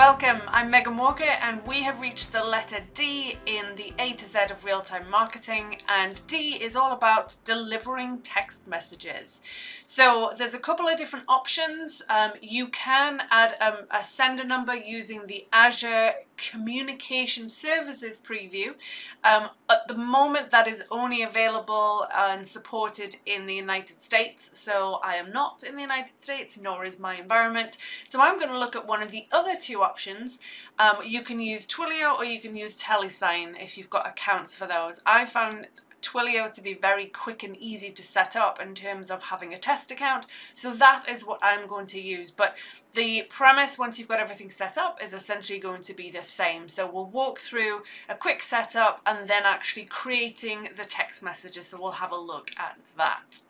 Welcome, I'm Megan Walker and we have reached the letter D in the A to Z of real-time marketing and D is all about delivering text messages. So there's a couple of different options. Um, you can add um, a sender number using the Azure Communication Services preview. Um, at the moment that is only available and supported in the United States so I am not in the United States nor is my environment so I'm going to look at one of the other two options. Um, you can use Twilio or you can use Telesign if you've got accounts for those. I found Twilio to be very quick and easy to set up in terms of having a test account. So that is what I'm going to use. But the premise, once you've got everything set up, is essentially going to be the same. So we'll walk through a quick setup and then actually creating the text messages. So we'll have a look at that.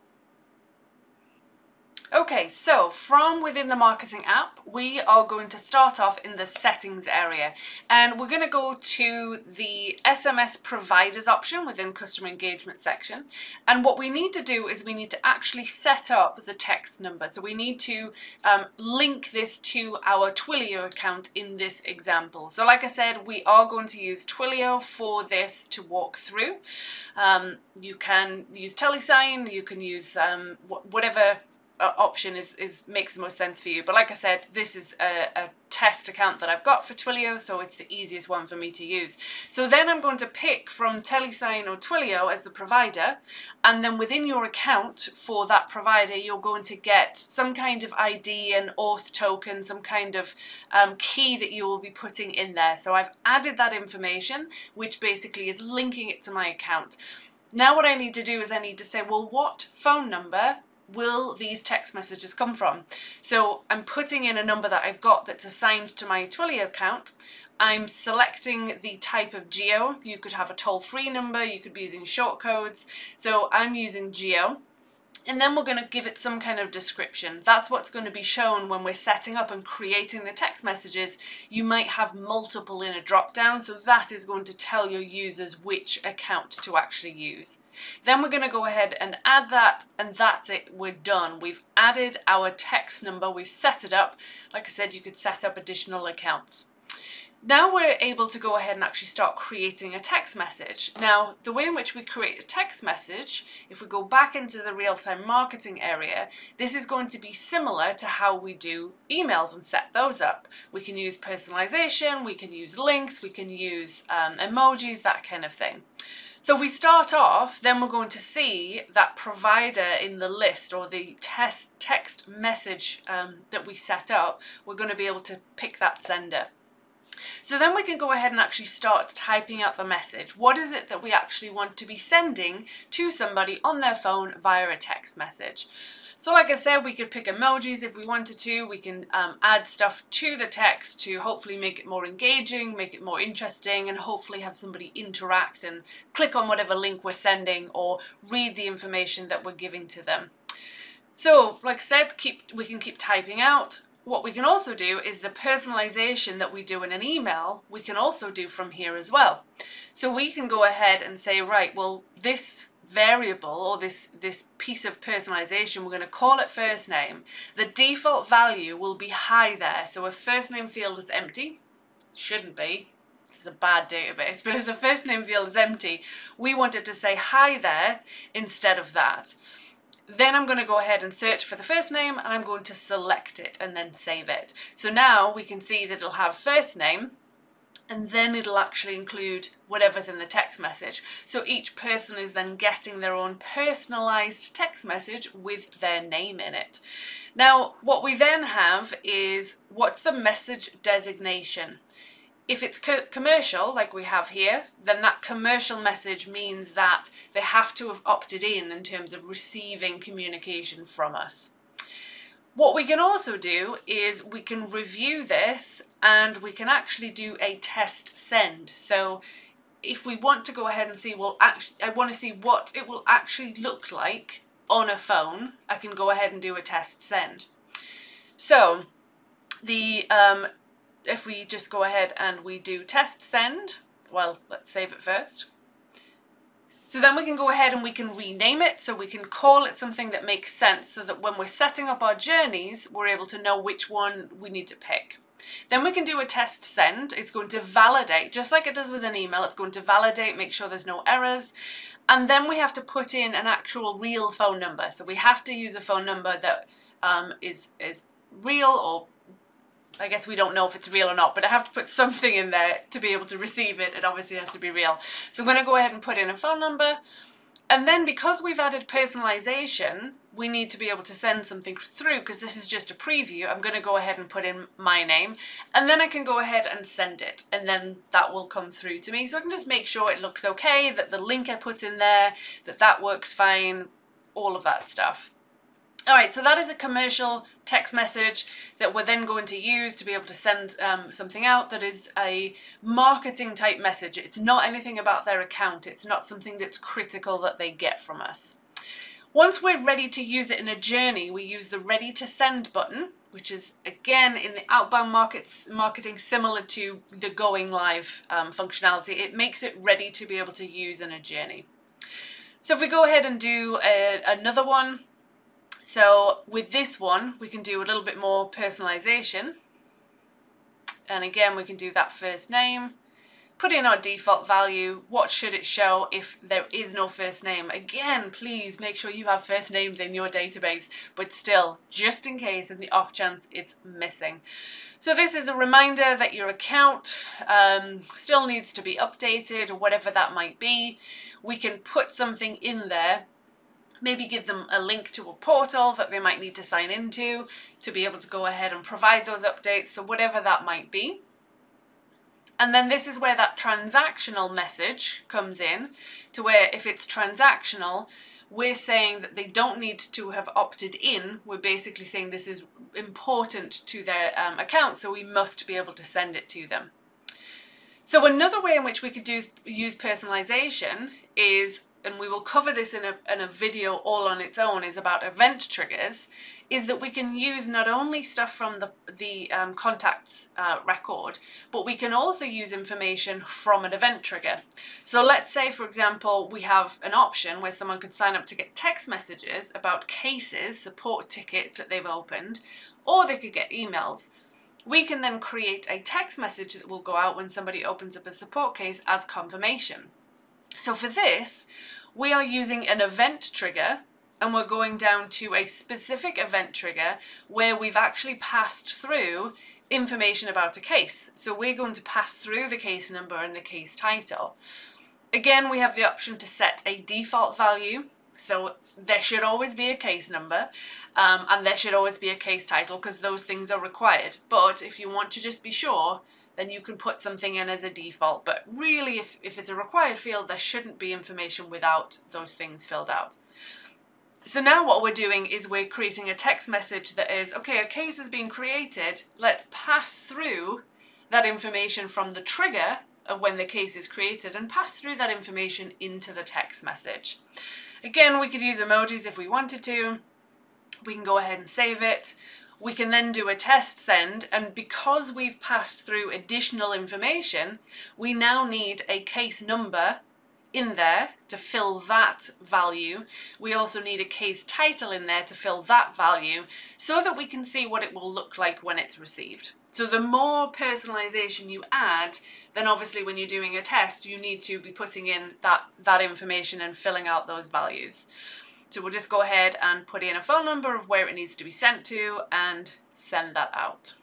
Okay, so from within the marketing app, we are going to start off in the settings area and we're going to go to the SMS providers option within customer engagement section. And what we need to do is we need to actually set up the text number. So we need to um, link this to our Twilio account in this example. So like I said, we are going to use Twilio for this to walk through. Um, you can use Telesign, you can use um, whatever option is, is makes the most sense for you. But like I said, this is a, a, test account that I've got for Twilio, so it's the easiest one for me to use. So then I'm going to pick from Telesign or Twilio as the provider, and then within your account for that provider, you're going to get some kind of ID and auth token, some kind of um, key that you will be putting in there. So I've added that information, which basically is linking it to my account. Now what I need to do is I need to say, well, what phone number will these text messages come from? So I'm putting in a number that I've got that's assigned to my Twilio account. I'm selecting the type of geo. You could have a toll-free number, you could be using shortcodes. So I'm using geo and then we're going to give it some kind of description. That's what's going to be shown when we're setting up and creating the text messages. You might have multiple in a drop down, so that is going to tell your users which account to actually use. Then we're going to go ahead and add that, and that's it, we're done. We've added our text number, we've set it up. Like I said, you could set up additional accounts. Now we're able to go ahead and actually start creating a text message. Now, the way in which we create a text message, if we go back into the real-time marketing area, this is going to be similar to how we do emails and set those up. We can use personalization, we can use links, we can use um, emojis, that kind of thing. So if we start off, then we're going to see that provider in the list or the test text message um, that we set up, we're going to be able to pick that sender. So then we can go ahead and actually start typing out the message. What is it that we actually want to be sending to somebody on their phone via a text message? So like I said, we could pick emojis if we wanted to. We can um, add stuff to the text to hopefully make it more engaging, make it more interesting, and hopefully have somebody interact and click on whatever link we're sending or read the information that we're giving to them. So, like I said, keep we can keep typing out. What we can also do is the personalization that we do in an email, we can also do from here as well. So we can go ahead and say, right, well, this variable or this, this piece of personalization, we're going to call it first name. The default value will be hi there. So if first name field is empty, shouldn't be, it's a bad database, but if the first name field is empty, we want it to say hi there instead of that. Then I'm going to go ahead and search for the first name and I'm going to select it and then save it. So now we can see that it'll have first name and then it'll actually include whatever's in the text message. So each person is then getting their own personalized text message with their name in it. Now, what we then have is what's the message designation? If it's co commercial, like we have here, then that commercial message means that they have to have opted in in terms of receiving communication from us. What we can also do is we can review this and we can actually do a test send. So if we want to go ahead and see, well, actually, I want to see what it will actually look like on a phone, I can go ahead and do a test send. So the um, if we just go ahead and we do test send, well, let's save it first. So then we can go ahead and we can rename it, so we can call it something that makes sense so that when we're setting up our journeys, we're able to know which one we need to pick. Then we can do a test send. It's going to validate, just like it does with an email, it's going to validate, make sure there's no errors. And then we have to put in an actual real phone number. So we have to use a phone number that um, is is real or I guess we don't know if it's real or not, but I have to put something in there to be able to receive it. It obviously has to be real. So I'm going to go ahead and put in a phone number. And then because we've added personalization, we need to be able to send something through because this is just a preview. I'm going to go ahead and put in my name and then I can go ahead and send it and then that will come through to me. So I can just make sure it looks okay, that the link I put in there, that that works fine, all of that stuff. All right, so that is a commercial text message that we're then going to use to be able to send um, something out that is a marketing type message. It's not anything about their account. It's not something that's critical that they get from us. Once we're ready to use it in a journey, we use the ready to send button, which is again in the outbound markets marketing similar to the going live um, functionality. It makes it ready to be able to use in a journey. So if we go ahead and do a, another one, so with this one, we can do a little bit more personalization. And again, we can do that first name, put in our default value. What should it show if there is no first name? Again, please make sure you have first names in your database, but still, just in case, in the off chance it's missing. So this is a reminder that your account um, still needs to be updated or whatever that might be. We can put something in there maybe give them a link to a portal that they might need to sign into to be able to go ahead and provide those updates, so whatever that might be. And then this is where that transactional message comes in, to where if it's transactional, we're saying that they don't need to have opted in. We're basically saying this is important to their um, account, so we must be able to send it to them. So another way in which we could do, use personalization is and we will cover this in a, in a video all on its own, is about event triggers, is that we can use not only stuff from the, the um, contacts uh, record, but we can also use information from an event trigger. So let's say, for example, we have an option where someone could sign up to get text messages about cases, support tickets that they've opened, or they could get emails. We can then create a text message that will go out when somebody opens up a support case as confirmation. So for this, we are using an event trigger and we're going down to a specific event trigger where we've actually passed through information about a case. So we're going to pass through the case number and the case title. Again, we have the option to set a default value. So there should always be a case number um, and there should always be a case title because those things are required. But if you want to just be sure, then you can put something in as a default. But really, if, if it's a required field, there shouldn't be information without those things filled out. So now what we're doing is we're creating a text message that is, okay, a case has been created, let's pass through that information from the trigger of when the case is created and pass through that information into the text message. Again, we could use emojis if we wanted to. We can go ahead and save it we can then do a test send and because we've passed through additional information we now need a case number in there to fill that value. We also need a case title in there to fill that value so that we can see what it will look like when it's received. So the more personalization you add, then obviously when you're doing a test, you need to be putting in that, that information and filling out those values. So we'll just go ahead and put in a phone number of where it needs to be sent to and send that out.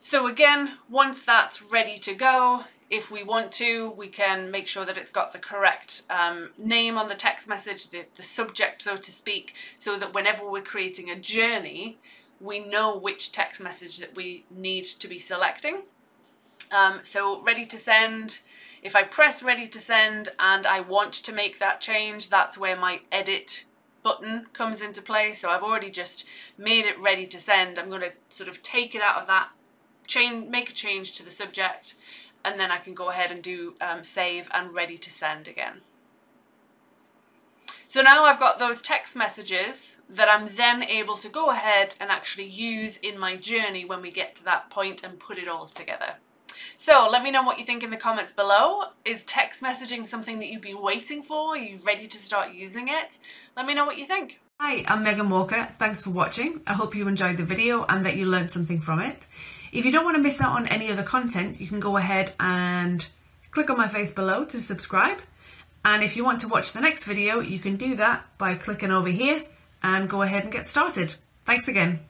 So again, once that's ready to go, if we want to, we can make sure that it's got the correct um, name on the text message, the, the subject, so to speak, so that whenever we're creating a journey, we know which text message that we need to be selecting. Um, so ready to send, if I press ready to send and I want to make that change, that's where my edit button comes into play. So I've already just made it ready to send. I'm going to sort of take it out of that, change, make a change to the subject, and then I can go ahead and do um, save and ready to send again. So now I've got those text messages that I'm then able to go ahead and actually use in my journey when we get to that point and put it all together. So let me know what you think in the comments below. Is text messaging something that you've been waiting for? Are you ready to start using it? Let me know what you think. Hi, I'm Megan Walker. Thanks for watching. I hope you enjoyed the video and that you learned something from it. If you don't want to miss out on any other content, you can go ahead and click on my face below to subscribe. And if you want to watch the next video, you can do that by clicking over here and go ahead and get started. Thanks again.